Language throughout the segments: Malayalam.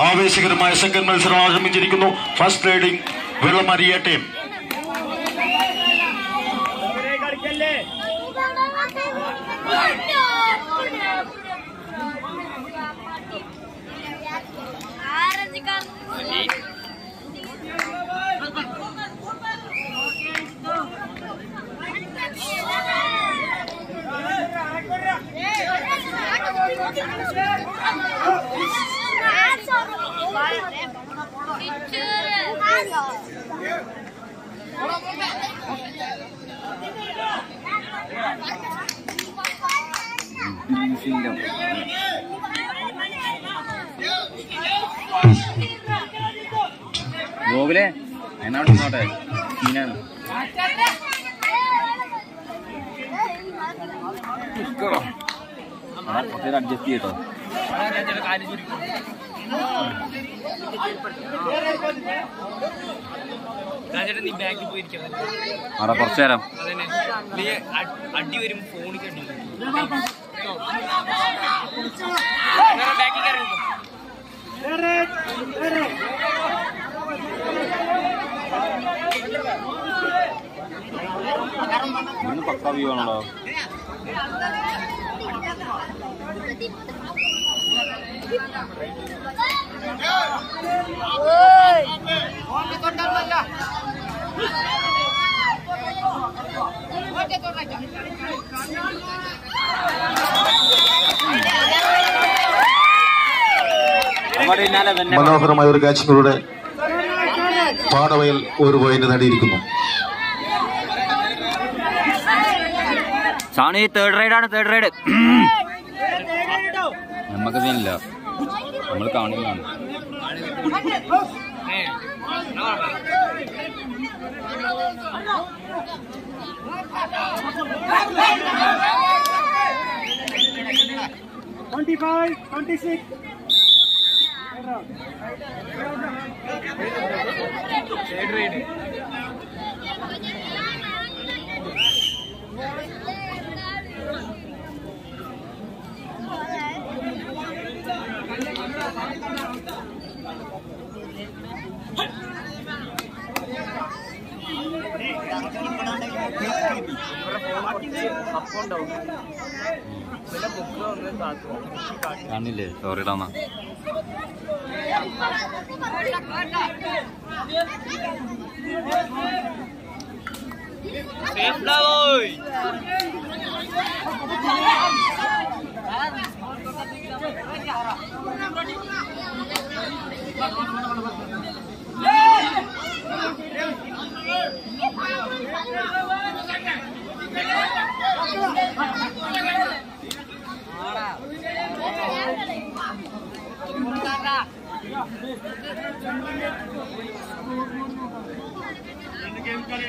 ആവേശകരമായ സെക്കൻഡ് മത്സരം ആരംഭിച്ചിരിക്കുന്നു ഫസ്റ്റ് റൈഡിംഗ് വെള്ളമരിയട്ടയും ഗോകുലേ എന്നാ നിന്നോട്ടെ മീനാണ് കുറച്ചേരം അഡ്ജസ്റ്റ് ചെയ്യട്ടോ നീ ബാക്കിൽ പോയിരിക്കണം അവിടെ കുറച്ചു നേരം. അതന്നെ. നീ അ- അടി വരും ഫോണിൽ കണ്ടി കയറി പക്ക വ്യൂ ആണല്ലോ. മനോഹരമായ ഒരു കാച്ചിലൂടെ പാടവയൽ ഒരു പോയിന്റ് നേടിയിരിക്കുന്നു സാണി തേർഡ് റൈഡാണ് തേർഡ് റൈഡ് നമുക്ക് ഇതില്ല നമ്മൾ കാണില്ലാണ് കാണില്ലേ ఎందుకని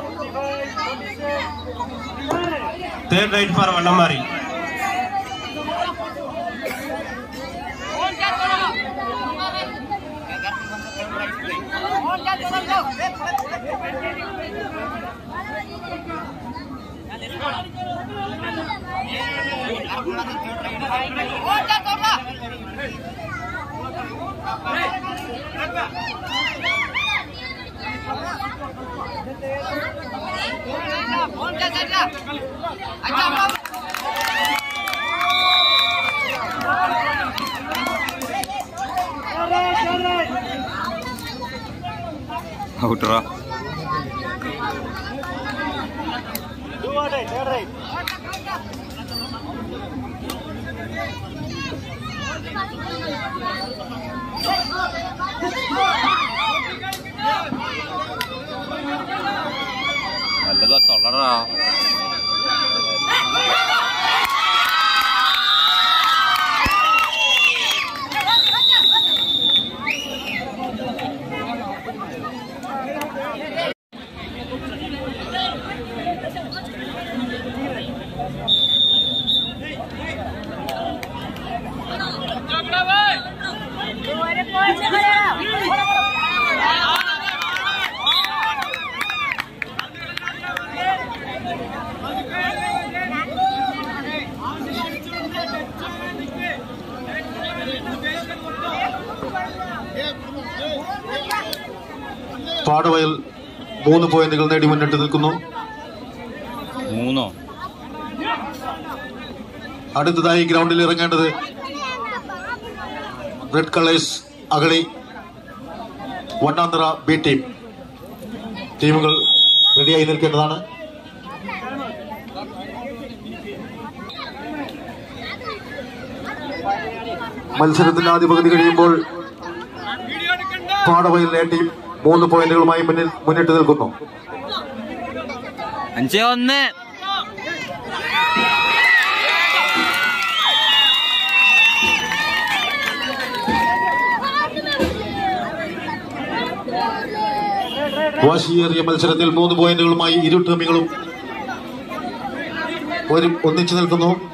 Third right for Vallamari. draw. Andalusia, Padavayal മൂന്ന് പോയിന്റുകൾ നേടി മുന്നിട്ട് നിൽക്കുന്നു. മൂന്നോ? അടുത്തതായി ഗ്രൗണ്ടിൽ ഇറങ്ങേണ്ടത് റെഡ് കളേഴ്സ് അകളി വണ്ണാന്തറ ബി ടീം ടീമുകൾ റെഡിയായി നിൽക്കേണ്ടതാണ്. മത്സരത്തിന്റെ ആദ്യ പകുതി കഴിയുമ്പോൾ പാടവയൽ എ ടീം മൂന്ന് പോയിന്റുകളുമായി മുന്നിൽ മുന്നിട്ട് നിൽക്കുന്നു. അഞ്ച് ഒന്ന്. വാശിയേറിയ മത്സരത്തിൽ മൂന്ന് പോയിന്റുകളുമായി ഇരു ടീമുകളും ഒരു ഒന്നിച്ചു നിൽക്കുന്നു.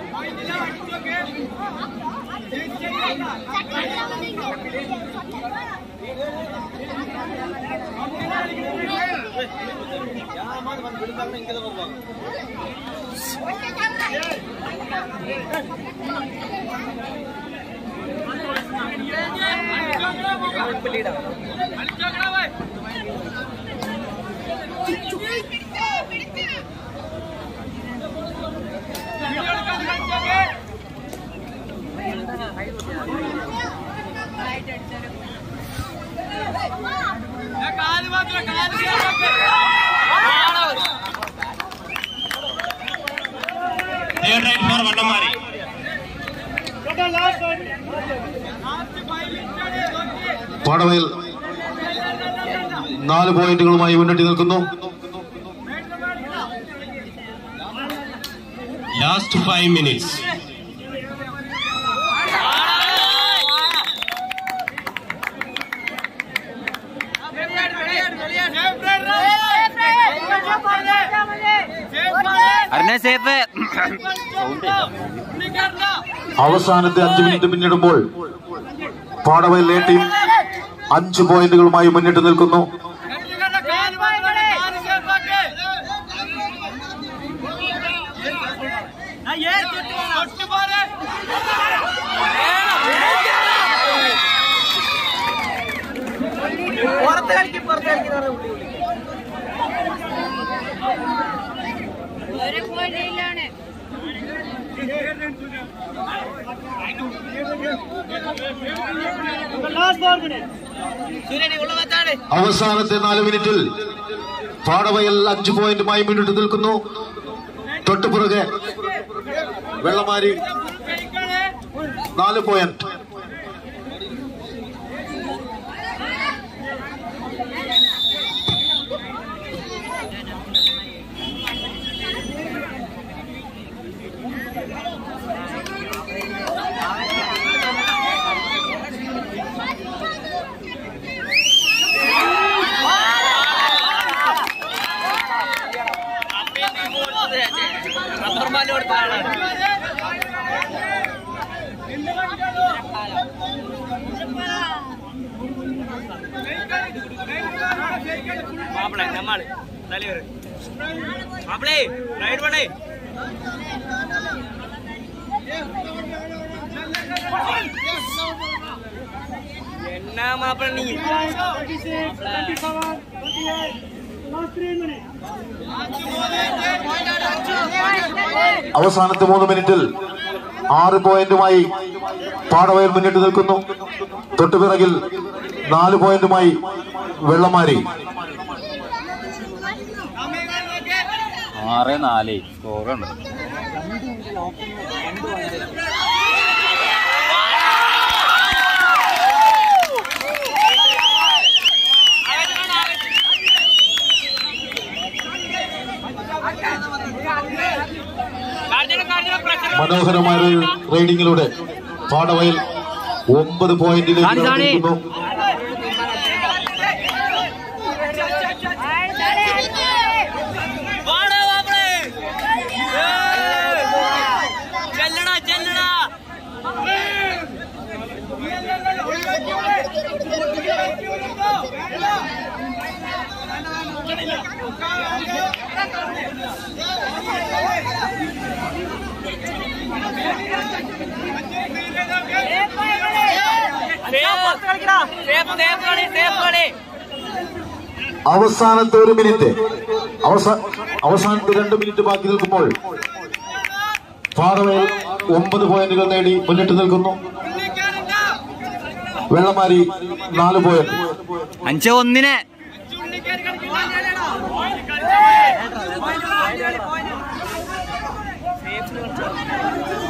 കാല് മാത്രം കാല് Dear right for Vandamma. Padavayal നാല് പോയിന്റുകളുമായി മുന്നിട്ട് നിൽക്കുന്നു. ലാസ്റ്റ് ഫൈവ് മിനിറ്റ്സ് അവസാനത്തെ അഞ്ച് മിനിറ്റ് പിന്നിടുമ്പോൾ പാടവയൽ എ ടീം അഞ്ച് പോയിന്റുകളുമായി മുന്നിട്ട് നിൽക്കുന്നു. പുറത്ത് കളിക്കും പുറത്ത് കളിക്കുന്ന അവസാനത്തെ നാല് മിനിറ്റിൽ പാടവയൽ അഞ്ച് പോയിന്റുമായി മുന്നിട്ട് നിൽക്കുന്നു. തൊട്ടുപുറകെ വെള്ളമാരി നാല് പോയിന്റ് എന്നാ മാപ്പിള നീ അവസാനത്തെ മൂന്ന് മിനിറ്റിൽ ആറ് പോയിന്റുമായി പാടവയർ മുന്നിട്ട് നിൽക്കുന്നു. തൊട്ടുപിറകിൽ നാല് പോയിന്റുമായി വെള്ളമാരി. ആറ് നാല്. സ്കോറുണ്ട് മനോഹരമായ റൈഡിങ്ങിലൂടെ പാടവയൽ ഒമ്പത് പോയിന്റിലേക്ക് അവസാനത്തെ ഒരു മിനിറ്റ്. അവസാ- അവസാനത്തെ രണ്ട് മിനിറ്റ് ബാക്കി നിൽക്കുമ്പോൾ ഫാറവേൽ ഒമ്പത് പോയിന്റുകൾ നേടി മുന്നിട്ട് നിൽക്കുന്നു. വെള്ളമാരി നാല് പോയിന്റ്. അഞ്ച് ഒന്നിന്. വേണ്ട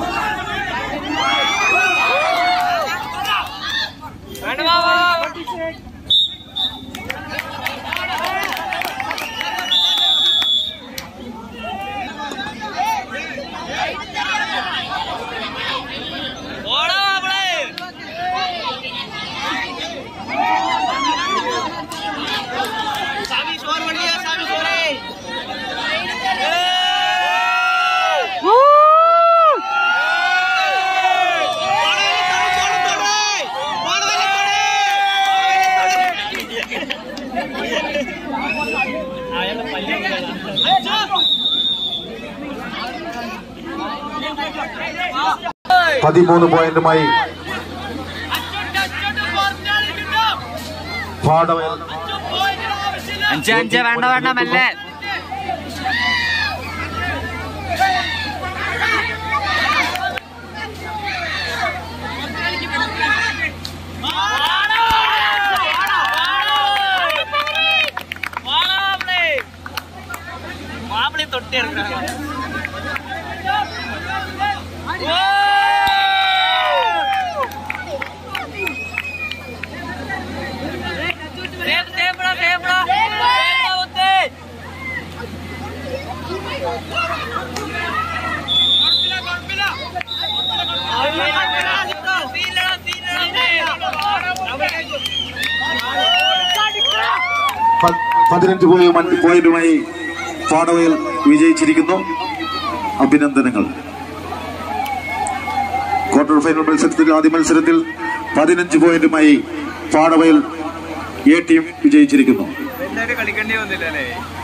പതിമൂന്ന് പോയിന്റുമായി അഞ്ച് അഞ്ച് വേണ്ട വേണ്ട മെല്ലെ. തൊട്ടേ പതിനഞ്ച് പോയി- പോയിന്റുമായി പാടവയിൽ വിജയിച്ചിരിക്കുന്നു. അഭിനന്ദനങ്ങൾ. ക്വാർട്ടർ ഫൈനൽ മത്സരത്തിൽ ആദ്യ മത്സരത്തിൽ പതിനഞ്ച് പോയിന്റുമായി പാടവയിൽ എ ടീം വിജയിച്ചിരിക്കുന്നു. കളിക്കേണ്ടി വന്നില്ലല്ലേ?